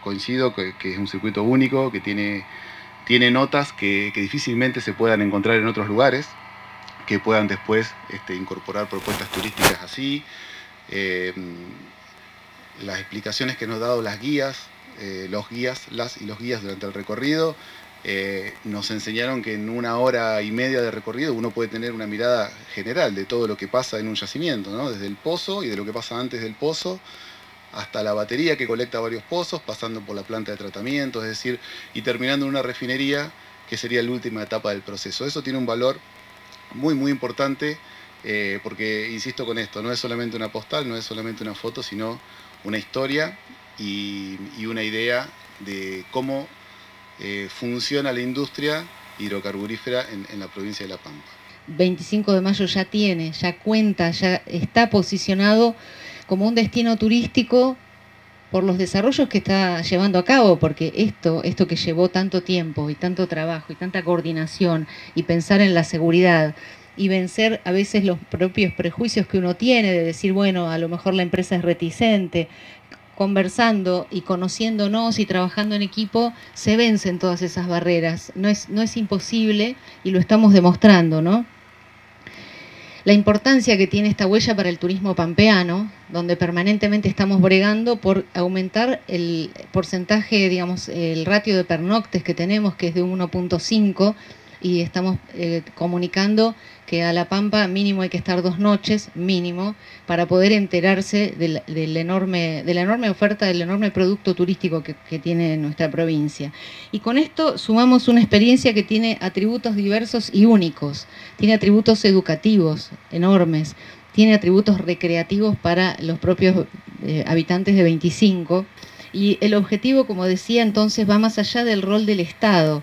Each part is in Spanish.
coincido que, es un circuito único, que tiene, tiene notas que, difícilmente se puedan encontrar en otros lugares, que puedan después este, incorporar propuestas turísticas así. Eh, las explicaciones que nos han dado las guías, eh, los guías, las y los guías durante el recorrido, eh, nos enseñaron que en una hora y media de recorrido uno puede tener una mirada general de todo lo que pasa en un yacimiento, ¿no? desde el pozo y de lo que pasa antes del pozo hasta la batería que colecta varios pozos, pasando por la planta de tratamiento, es decir, y terminando en una refinería que sería la última etapa del proceso. Eso tiene un valor muy, muy importante eh, porque, insisto con esto, no es solamente una postal, no es solamente una foto, sino una historia y, una idea de cómo eh, funciona la industria hidrocarburífera en, la provincia de La Pampa. 25 de mayo ya tiene, ya cuenta, ya está posicionado como un destino turístico por los desarrollos que está llevando a cabo, porque esto, esto que llevó tanto tiempo y tanto trabajo y tanta coordinación y pensar en la seguridad y vencer a veces los propios prejuicios que uno tiene de decir, bueno, a lo mejor la empresa es reticente, conversando y conociéndonos y trabajando en equipo, se vencen todas esas barreras. No es, no es imposible y lo estamos demostrando, ¿no? La importancia que tiene esta huella para el turismo pampeano, donde permanentemente estamos bregando por aumentar el porcentaje, digamos, el ratio de pernoctes que tenemos, que es de 1.5, y estamos eh, comunicando que a La Pampa mínimo hay que estar dos noches, mínimo, para poder enterarse del, enorme, de la enorme oferta, del enorme producto turístico que, tiene nuestra provincia. Y con esto sumamos una experiencia que tiene atributos diversos y únicos, tiene atributos educativos enormes, tiene atributos recreativos para los propios eh, habitantes de 25. Y el objetivo, como decía entonces, va más allá del rol del Estado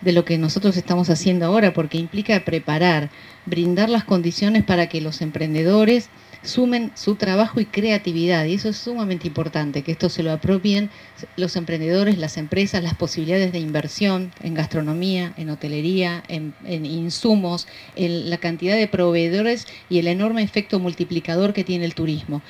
de lo que nosotros estamos haciendo ahora, porque implica preparar, brindar las condiciones para que los emprendedores sumen su trabajo y creatividad. Y eso es sumamente importante, que esto se lo apropien los emprendedores, las empresas, las posibilidades de inversión en gastronomía, en hotelería, en, insumos, en la cantidad de proveedores y el enorme efecto multiplicador que tiene el turismo.